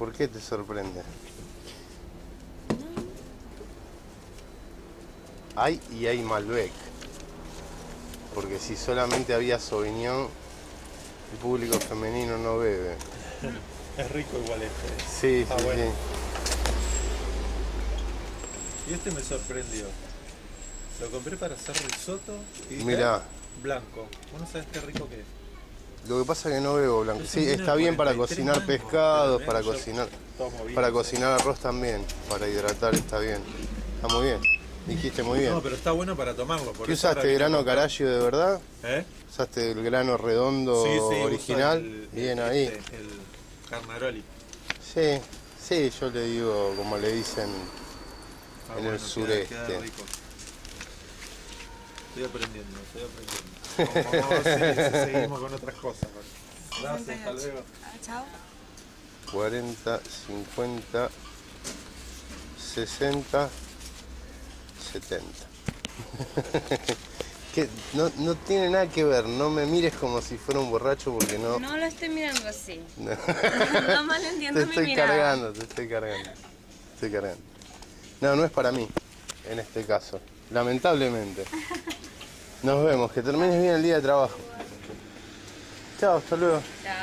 ¿Por qué te sorprende? Hay y hay Malbec. Porque si solamente había Sauvignon, el público femenino no bebe. Es rico igual este. Sí, Ah, sí, bueno. sí. Y este me sorprendió. Lo compré para hacer risotto y Mirá. "Ah, blanco. Vos no sabés qué rico que es. Lo que pasa es que no bebo blanco. Sí, está bien para 43 cocinar pescados, para cocinar, para cocinar arroz también, para hidratar está bien. Está muy bien. Dijiste muy bien. No, pero está bueno para tomarlo. por ¿Qué usaste? ¿Grano carallo de verdad? ¿Eh? ¿Usaste el grano redondo Sí, sí, uso original? el- bien el- ahí. este, el Carnaroli. Sí, sí, yo le digo como le dicen Ah, En el queda- sureste. queda rico. Estoy aprendiendo, estoy aprendiendo. Seguimos con otras cosas. Gracias, hasta luego. Ah, chao. 40, 50, 60, 70. que no, no tiene nada que ver, no me mires como si fuera un borracho porque no... No lo estoy mirando así. no. No malentiendo te mi estoy mirada. cargando, te estoy cargando. Te estoy cargando. No, no es para mí, en este caso. Lamentablemente. Nos vemos, que termines bien el día de trabajo. Chao, hasta luego. Chao.